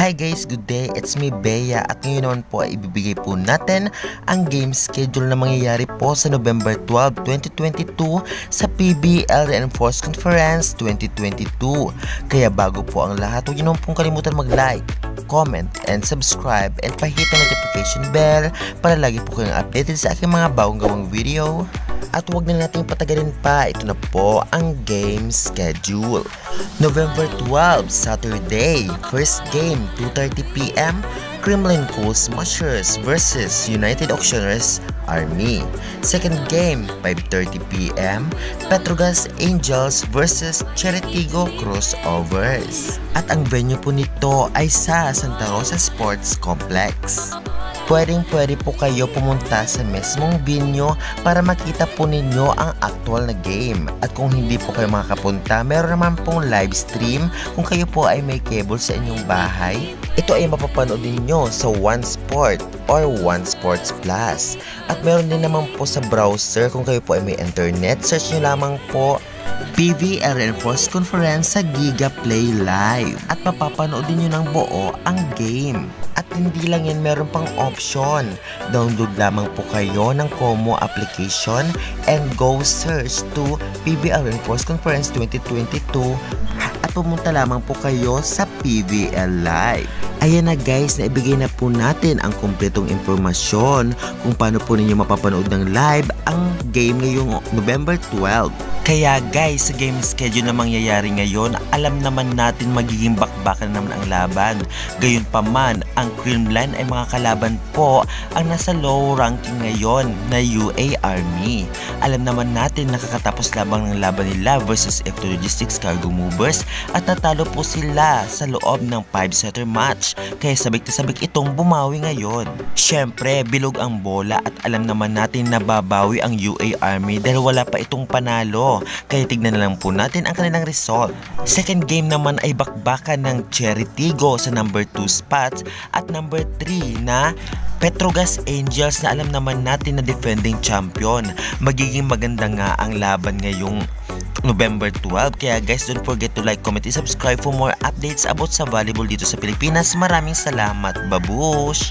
Hi guys, good day. It's me, Bea. At ngayon naman po ay ibibigay po natin ang game schedule na mangyayari po sa November 12, 2022 sa PBL Reinforced Conference 2022. Kaya bago po ang lahat, huwag niyo naman pong kalimutan mag-like, comment, and subscribe and pahit ang notification bell para lagi po kayong updated sa aking mga bagong gawang video. At huwag na nating patagalin pa, ito na po ang game schedule. November 12, Saturday, first game, 2.30pm, Kremlin Cool Smashers versus United Auctioneers Army. Second game, 5.30pm, Petrogas Angels versus Cheritigo Crossovers. At ang venue po nito ay sa Santa Rosa Sports Complex pwedeng pwede po kayo pumunta sa mismong venue para makita po ninyo ang actual na game. At kung hindi po kayo makakapunta, meron naman pong live stream kung kayo po ay may cable sa inyong bahay. Ito ay mapapanood ninyo sa One Sport or One Sports Plus. At meron din naman po sa browser kung kayo po ay may internet, search nyo lamang po PVL Reinforced Conference sa Giga Play Live at mapapanood nyo ng buo ang game. At hindi lang yan, meron pang option. Download lamang po kayo ng Como application and go search to PVL Reinforced Conference 2022 at pumunta lamang po kayo sa PVL Live. Ayan na guys, naibigay na po natin ang kumpletong impormasyon kung paano po ninyo mapapanood ng live ang game ngayong November 12. Kaya guys, sa game schedule na mangyayari ngayon, alam naman natin magiging bakbakan naman ang laban. Gayon pa man, ang Creamline ay mga kalaban po ang nasa low ranking ngayon na UA Army. Alam naman natin nakakatapos lamang ng laban nila versus F2 Logistics Cargo Movers at natalo po sila sa loob ng 5-setter match kaya sabik na sabik itong bumawi ngayon. Siyempre, bilog ang bola at alam naman natin na babawi ang UA Army dahil wala pa itong panalo kaya tignan na lang po natin ang kanilang result. Second game naman ay bakbakan ng Cherry Tigo sa number 2 spots at number 3 na Petrogas Angels na alam naman natin na defending champion. Magiging maganda nga ang laban ngayong November 12. Kaya guys, don't forget to like, comment, and subscribe for more updates about sa volleyball dito sa Pilipinas. Maraming salamat. Babush!